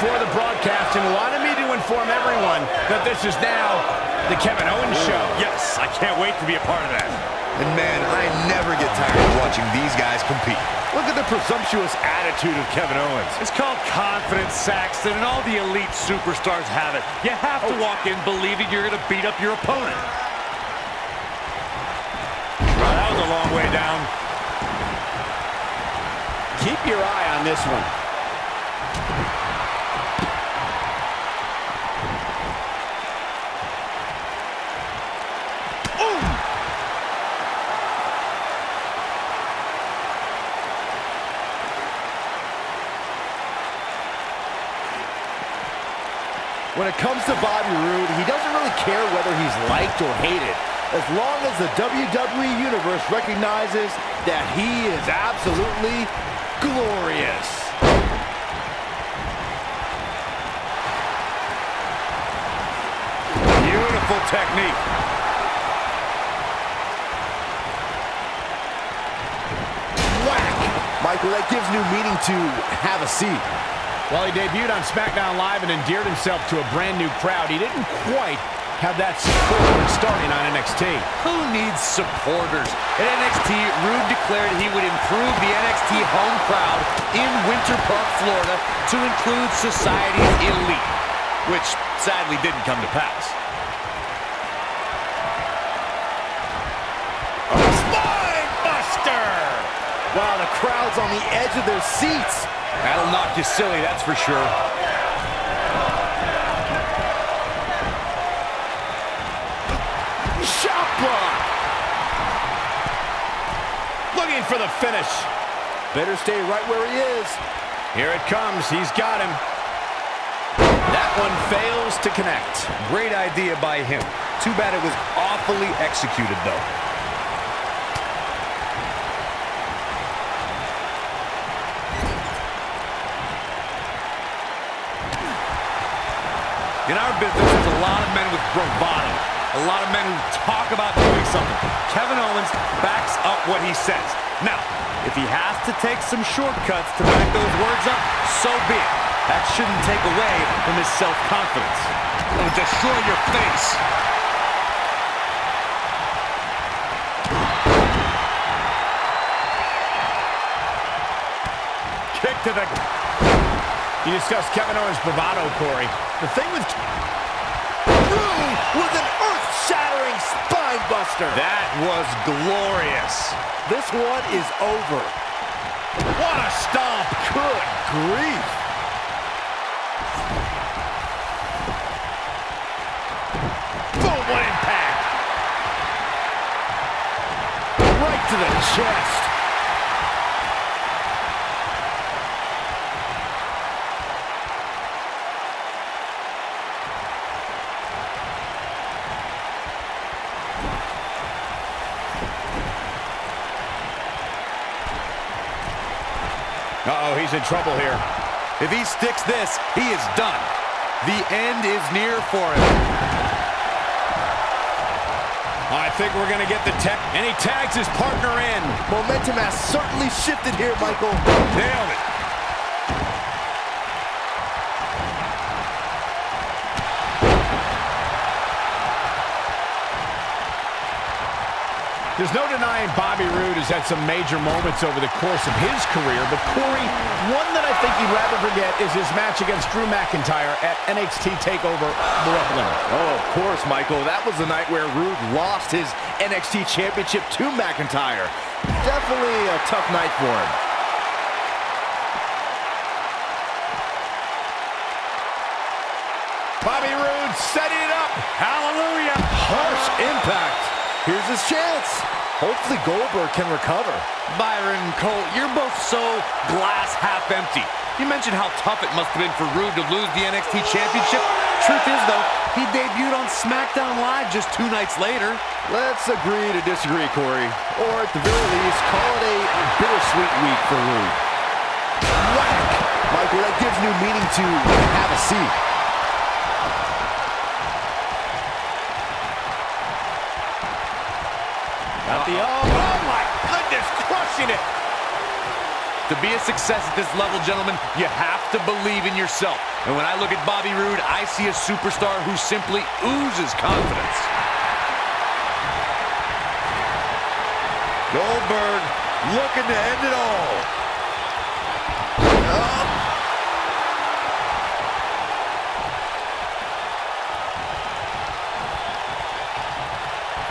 before the broadcast and wanted me to inform everyone that this is now the Kevin Owens Show. Yes, I can't wait to be a part of that. And man, I never get tired of watching these guys compete. Look at the presumptuous attitude of Kevin Owens. It's called confidence, Saxton, and all the elite superstars have it. You have to oh. walk in believing you're going to beat up your opponent. Well, that was a long way down. Keep your eye on this one. When it comes to Bobby Roode, he doesn't really care whether he's liked or hated, as long as the WWE Universe recognizes that he is absolutely glorious. Beautiful technique. Whack! Michael, that gives new meaning to have a seat. While he debuted on SmackDown Live and endeared himself to a brand new crowd, he didn't quite have that support when starting on NXT. Who needs supporters? At NXT, Roode declared he would improve the NXT home crowd in Winter Park, Florida to include society's elite, which sadly didn't come to pass. Spine Buster! Wow, the crowd's on the edge of their seats. That'll knock you silly, that's for sure. Shot block! Looking for the finish. Better stay right where he is. Here it comes. He's got him. That one fails to connect. Great idea by him. Too bad it was awfully executed, though. In our business, there's a lot of men with bravado. A lot of men who talk about doing something. Kevin Owens backs up what he says. Now, if he has to take some shortcuts to back those words up, so be it. That shouldn't take away from his self-confidence. It'll destroy your face. Kick to the... You discussed Kevin Owens' bravado, Corey. The thing with... Roode with an earth-shattering spine buster. That was glorious. This one is over. What a stomp! Good grief. Boom, what impact! Right to the chest. Uh-oh, he's in trouble here. If he sticks this, he is done. The end is near for him. I think we're going to get the tech, and he tags his partner in. Momentum has certainly shifted here, Michael. Nailed it. There's no denying Bobby Roode has had some major moments over the course of his career, but Corey, one that I think he'd rather forget is his match against Drew McIntyre at NXT TakeOver Brooklyn. Oh, of course, Michael. That was the night where Roode lost his NXT Championship to McIntyre. Definitely a tough night for him. Bobby Roode setting it up. Hallelujah. Harsh impact. Here's his chance. Hopefully Goldberg can recover. Byron and Cole, you're both so glass half empty. You mentioned how tough it must have been for Roode to lose the NXT Championship. Truth is, though, he debuted on SmackDown Live just two nights later. Let's agree to disagree, Corey. Or at the very least, call it a bittersweet week for Roode. Whack! Michael, that gives new meaning to have a seat. Got the oh, oh my goodness, crushing it. To be a success at this level, gentlemen, you have to believe in yourself. And when I look at Bobby Roode, I see a superstar who simply oozes confidence. Goldberg looking to end it all. Oh.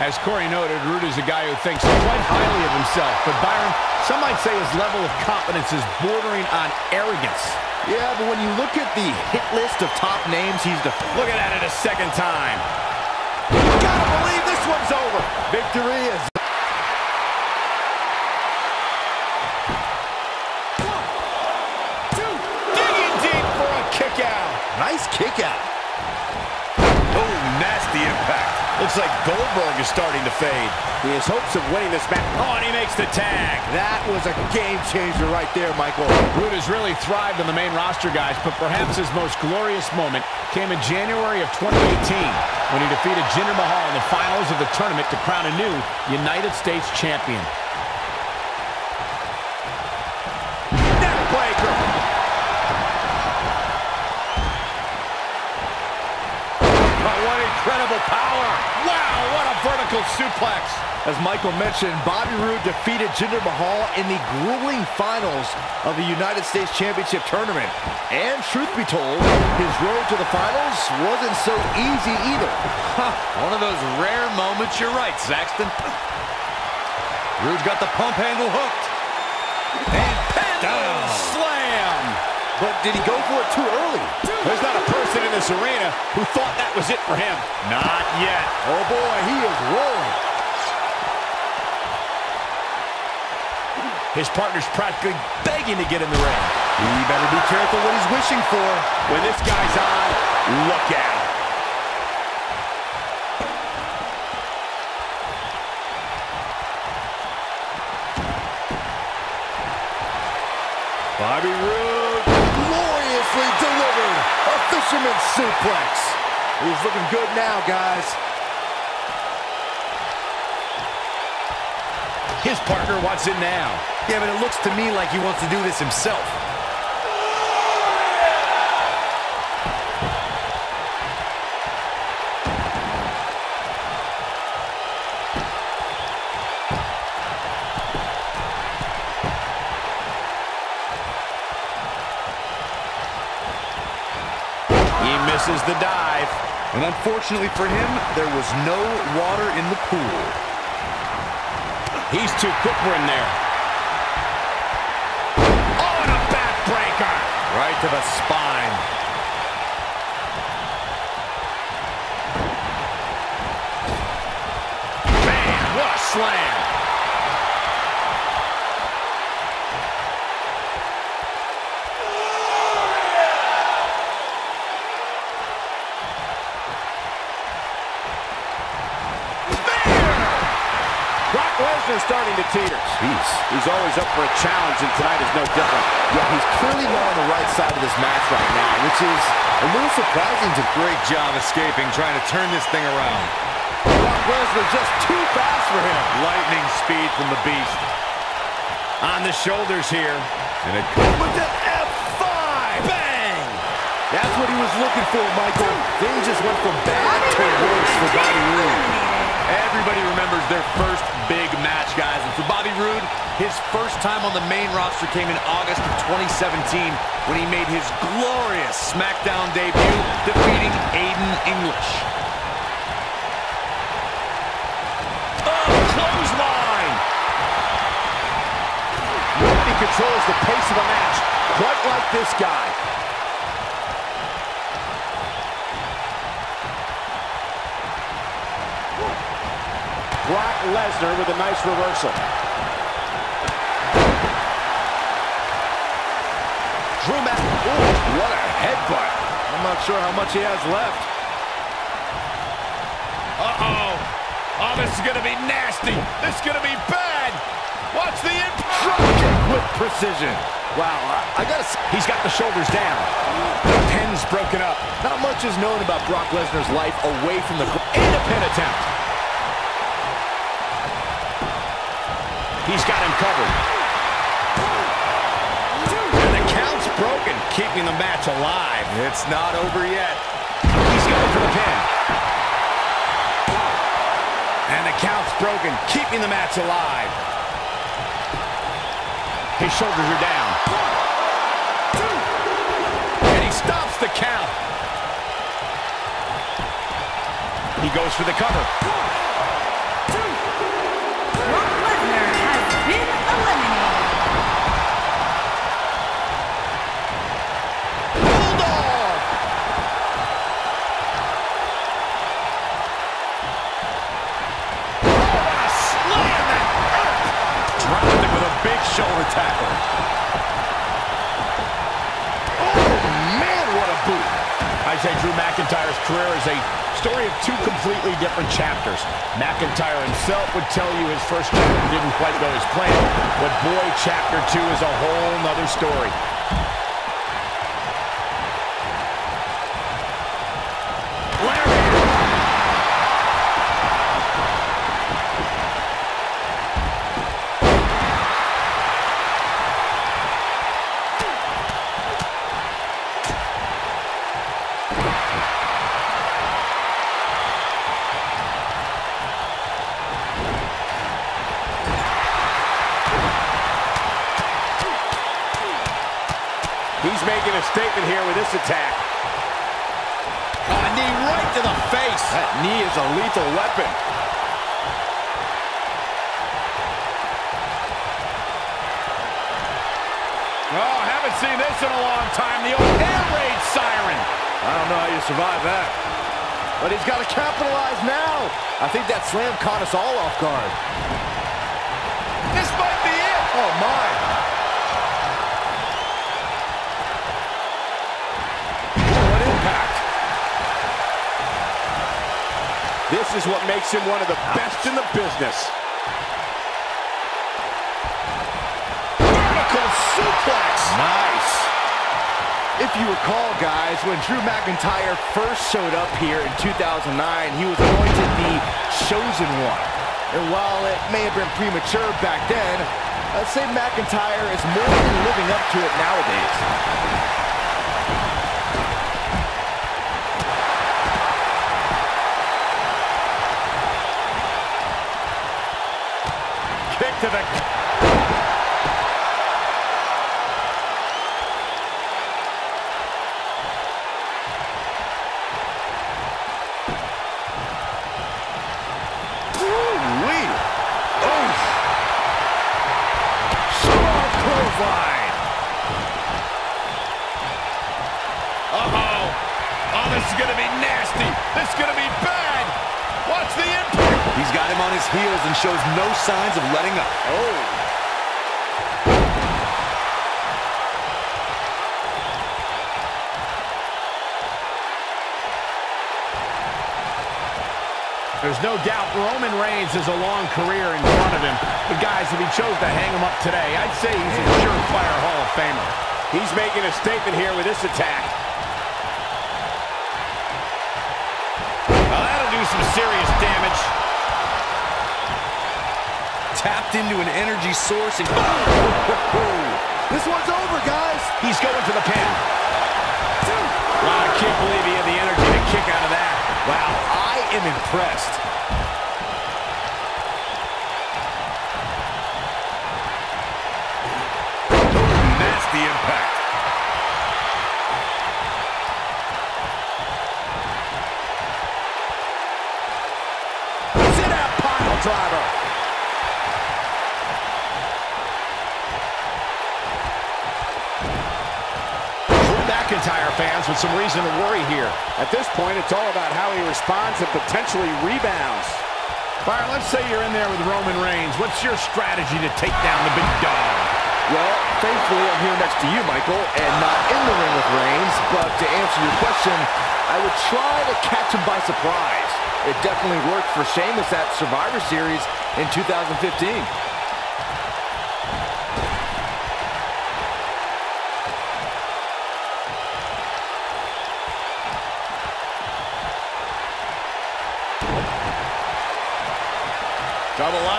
As Corey noted, Roode is a guy who thinks quite highly of himself. But Byron, some might say his level of confidence is bordering on arrogance. Yeah, but when you look at the hit list of top names he's the Looking at it a second time. You Gotta believe this one's over. Victory is Looks like Goldberg is starting to fade. He has hopes of winning this match. Oh, and he makes the tag. That was a game changer right there, Michael. Roode has really thrived on the main roster, guys, but perhaps his most glorious moment came in January of 2018 when he defeated Jinder Mahal in the finals of the tournament to crown a new United States champion. Incredible power. Wow, what a vertical suplex. As Michael mentioned, Bobby Roode defeated Jinder Mahal in the grueling finals of the United States Championship Tournament. And truth be told, his road to the finals wasn't so easy either. Huh, one of those rare moments, you're right, Saxton. Roode's got the pump handle hooked. But did he go for it too early? There's not a person in this arena who thought that was it for him. Not yet. Oh boy, he is rolling. His partner's practically begging to get in the ring. He better be careful what he's wishing for. When this guy's on, look out. Bobby Roode a fisherman's suplex. He's looking good now, guys. His partner wants it now. Yeah, but it looks to me like he wants to do this himself. Misses the dive. And unfortunately for him, there was no water in the pool. He's too quick for him there. Oh, and a backbreaker. Right to the spine. Man, what a slam. Brock Lesnar starting to teeter. Jeez. He's always up for a challenge, and tonight is no different. Yeah, he's clearly not on the right side of this match right now, which is a little surprising to Great job escaping, trying to turn this thing around. Brock Lesnar. Just too fast for him. Lightning speed from the Beast. On the shoulders here. And it With the F5. Bang. That's what he was looking for, Michael. Things just went from bad to worse for Bobby Roode. Everybody remembers their first big match, guys. And for Bobby Roode, his first time on the main roster came in August of 2017 when he made his glorious SmackDown debut, defeating Aiden English. Oh, clothesline. Nobody controls the pace of a match quite like this guy. Brock Lesnar with a nice reversal. Drew. Ooh, what a headbutt. I'm not sure how much he has left. Uh-oh. Oh, this is going to be nasty. This is going to be bad. Watch the impact. With precision. Wow, I, I gotta He's got the shoulders down. The pin's broken up. not much is known about Brock Lesnar's life away from the... And a pin attempt. He's got him covered. And the count's broken, keeping the match alive. It's not over yet. He's going for the pin. And the count's broken, keeping the match alive. His shoulders are down. And he stops the count. He goes for the cover. Shoulder tackle. Oh, Man, what a boot. I say Drew McIntyre's career is a story of two completely different chapters. McIntyre himself would tell you his first chapter didn't quite go as planned, but boy, chapter two is a whole nother story. Knee is a lethal weapon. Oh, haven't seen this in a long time. The old air raid siren. I don't know how you survive that. But he's got to capitalize now. I think that slam caught us all off guard. This might be it. Oh, my. This is what makes him one of the best in the business. Vertical suplex. Nice. If you recall, guys, when Drew McIntyre first showed up here in 2009, he was anointed the Chosen One. And while it may have been premature back then, I'd say McIntyre is more than living up to it nowadays. To the... shows no signs of letting up. Oh. There's no doubt Roman Reigns has a long career in front of him. But guys, if he chose to hang him up today, I'd say he's a surefire Hall of Famer. He's making a statement here with this attack. Well, that'll do some serious damage. Tapped into an energy source and... This one's over, guys. He's going for the pin. Wow, I can't believe he had the energy to kick out of that. Wow, I am impressed. Nasty impact. With some reason to worry here. At this point, it's all about how he responds and potentially rebounds. Byron, let's say you're in there with Roman Reigns. What's your strategy to take down the big dog? Well, thankfully, I'm here next to you, Michael, and not in the ring with Reigns. But to answer your question, I would try to catch him by surprise. It definitely worked for Sheamus at Survivor Series in 2015.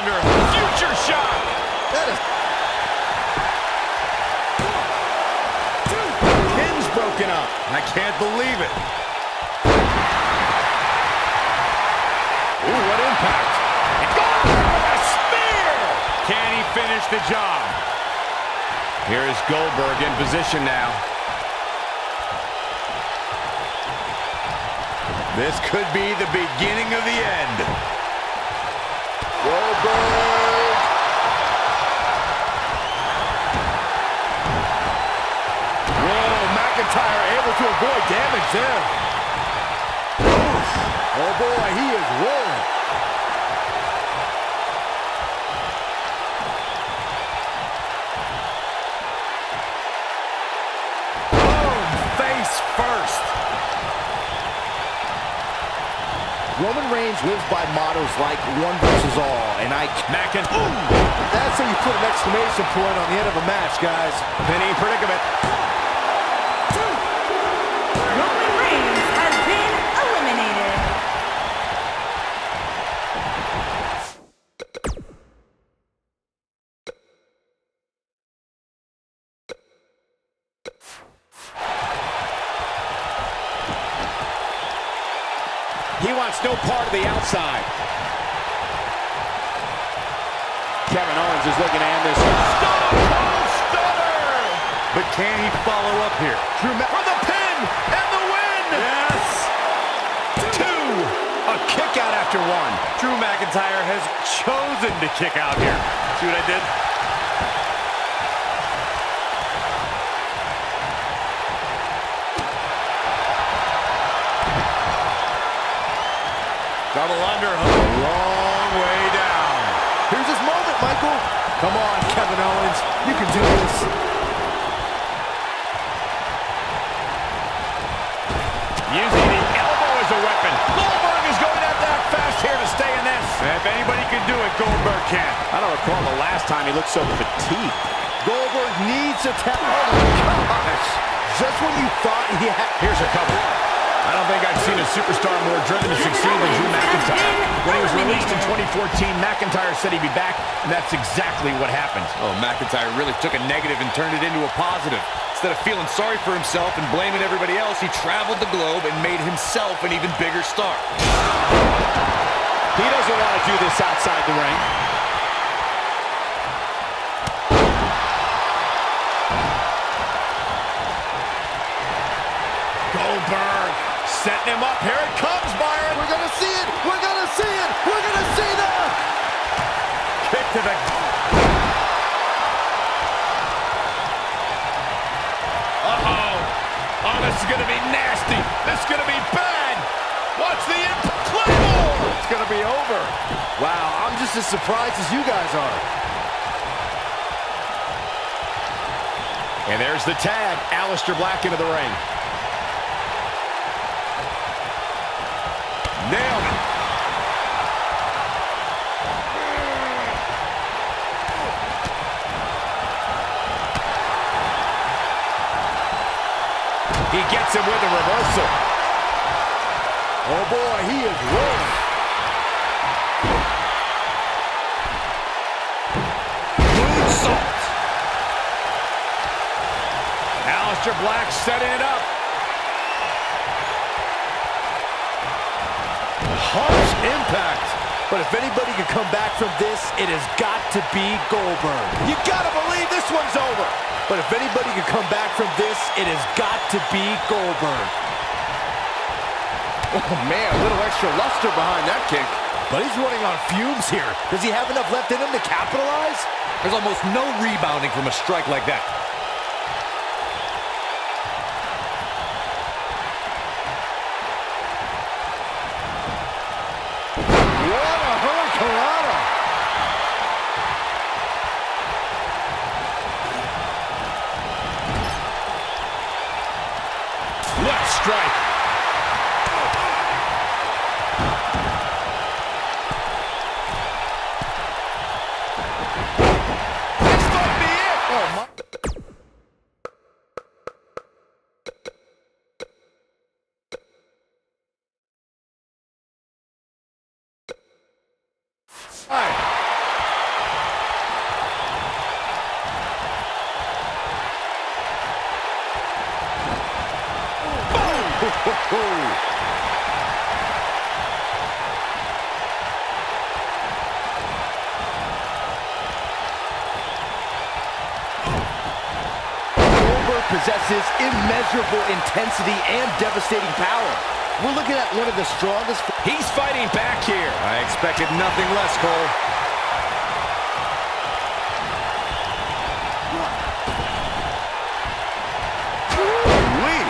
Under. Future shot. That is Pins broken up. I can't believe it. Ooh, what impact. With a spear! Can he finish the job? Here is Goldberg in position now. This could be the beginning of the end. Goldberg. Whoa, McIntyre able to avoid damage there. Oh boy, he is rolling. Roman Reigns lives by mottos like one versus all, and I... Mackin. That's how you put an exclamation point on the end of a match, guys. Penny predicament. Part of the outside. Kevin Owens is looking to end this. Stone Stunner! But can he follow up here? Drew Ma for the pin and the win! Yes! Two! A kick out after one. Drew McIntyre has chosen to kick out here. See what I did? Double underhook. Long way down. Here's his moment, Michael. Come on, Kevin Owens. You can do this. Using the elbow as a weapon. Goldberg is going at that fast here to stay in this. If anybody can do it, Goldberg can. I don't recall the last time he looked so fatigued. Goldberg needs a tap. Oh, my gosh. Just when you thought he had... Here's a cover. I don't think I've seen a superstar more driven to succeed than Drew McIntyre. When he was released in 2014, McIntyre said he'd be back, and that's exactly what happened. Oh, McIntyre really took a negative and turned it into a positive. Instead of feeling sorry for himself and blaming everybody else, he traveled the globe and made himself an even bigger star. He doesn't want to do this outside the ring. Goldberg setting him up. Here it comes, Byron. We're going to see it. We're going to see it. We're going to see that. Kick to the... Uh-oh. Oh, this is going to be nasty. This is going to be bad. Watch the impact. It's going to be over. Wow, I'm just as surprised as you guys are. And there's the tag. Aleister Black into the ring. Nailed it. He gets him with a reversal. Oh, boy, he is rolling. Moonsault. Aleister Black setting it up. Impact. But if anybody can come back from this, it has got to be Goldberg. You gotta believe this one's over. But if anybody can come back from this, it has got to be Goldberg. Oh, man, a little extra luster behind that kick. But he's running on fumes here. Does he have enough left in him to capitalize? There's almost no rebounding from a strike like that. Strike. Immeasurable intensity and devastating power. We're looking at one of the strongest... He's fighting back here. I expected nothing less, Cole. Wait.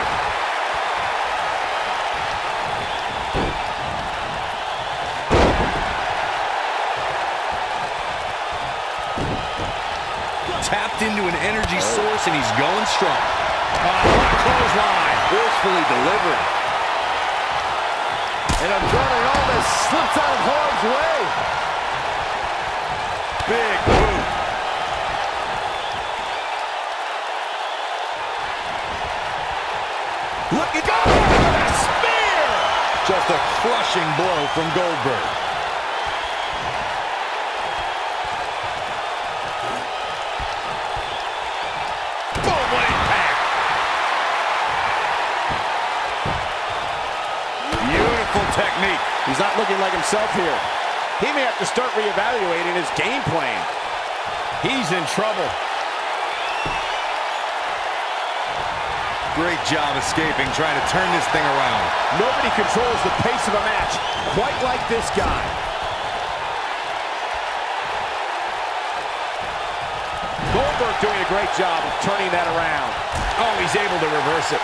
Tapped into an energy oh. source, and he's going strong. Clothesline. Forcefully delivered. And Andrade Almas slips out of harm's way. Big move. Look at! A spear! Just a crushing blow from Goldberg. Not looking like himself here. He may have to start reevaluating his game plan. He's in trouble. Great job escaping, trying to turn this thing around. Nobody controls the pace of a match quite like this guy. Goldberg doing a great job of turning that around. Oh, he's able to reverse it.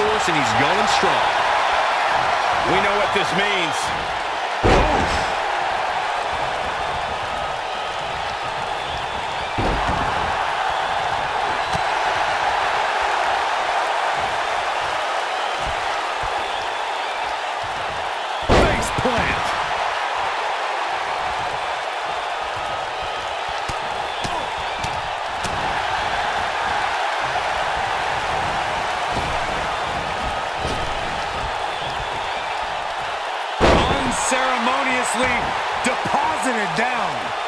Source, and he's going strong. We know what this means. Down.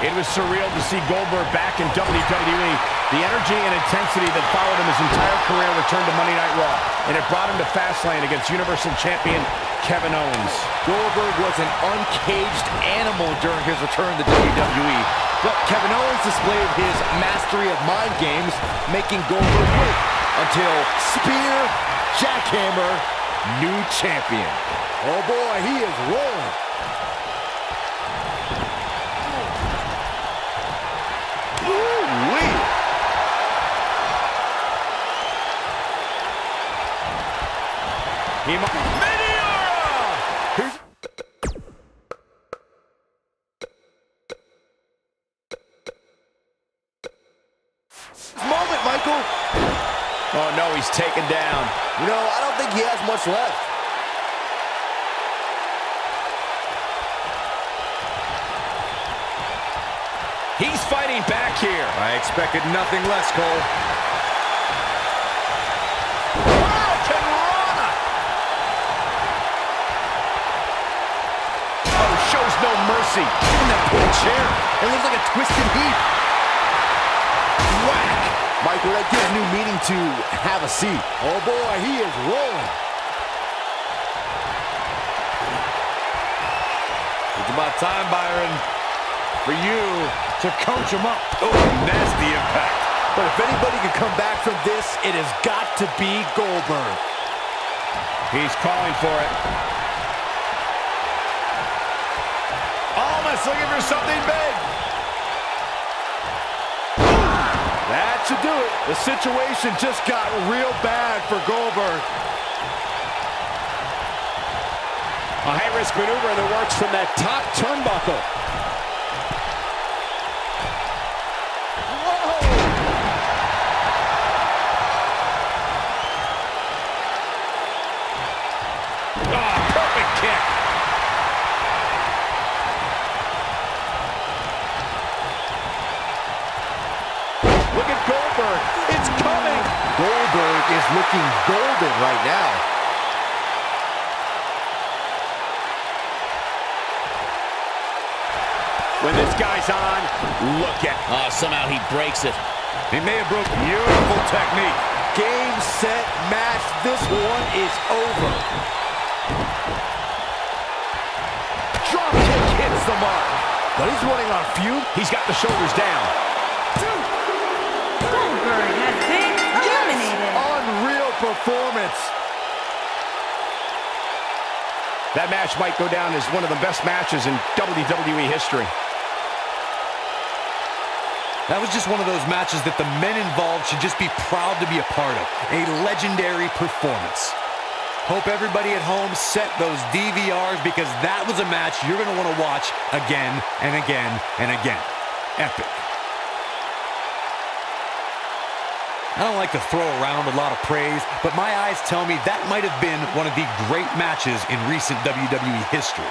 It was surreal to see Goldberg back in WWE. The energy and intensity that followed him his entire career returned to Monday Night Raw, and it brought him to Fastlane against Universal Champion Kevin Owens. Goldberg was an uncaged animal during his return to WWE. But Kevin Owens displayed his mastery of mind games, making Goldberg wait until Spear Jackhammer, new champion. Oh boy, he is rolling. He might... he's taken down. You know, I don't think he has much left. He's fighting back here. I expected nothing less, Cole. Oh, shows no mercy. In that chair. It looks like a twisted heap. Whack! Michael, that gives new meaning to have a seat. Oh boy, he is rolling. It's about time, Byron, for you to coach him up. Oh, nasty impact. But if anybody can come back from this, it has got to be Goldberg. He's calling for it. Almost looking for something big. That should do it. The situation just got real bad for Goldberg. A high-risk maneuver that works from that top turnbuckle. Goldberg is looking golden right now. When this guy's on, look at Oh, somehow he breaks it. He may have broke beautiful technique. Game, set, match. This one is over. Drop kick hits the mark. But he's running on fume. He's got the shoulders down. Performance. That match might go down as one of the best matches in WWE history. That was just one of those matches that the men involved should just be proud to be a part of. A legendary performance. Hope everybody at home set those DVRs because that was a match you're going to want to watch again and again and again. Epic. I don't like to throw around a lot of praise, but my eyes tell me that might have been one of the great matches in recent WWE history.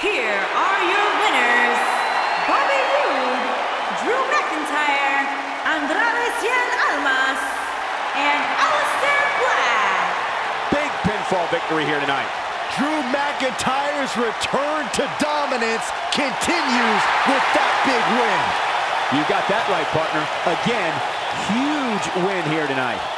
Here are your winners. Bobby Roode, Drew McIntyre, Andrade Cien Almas, and Aleister Black. Big pinfall victory here tonight. Drew McIntyre's return to dominance continues with that big win. You got that right, partner. Again, huge win here tonight.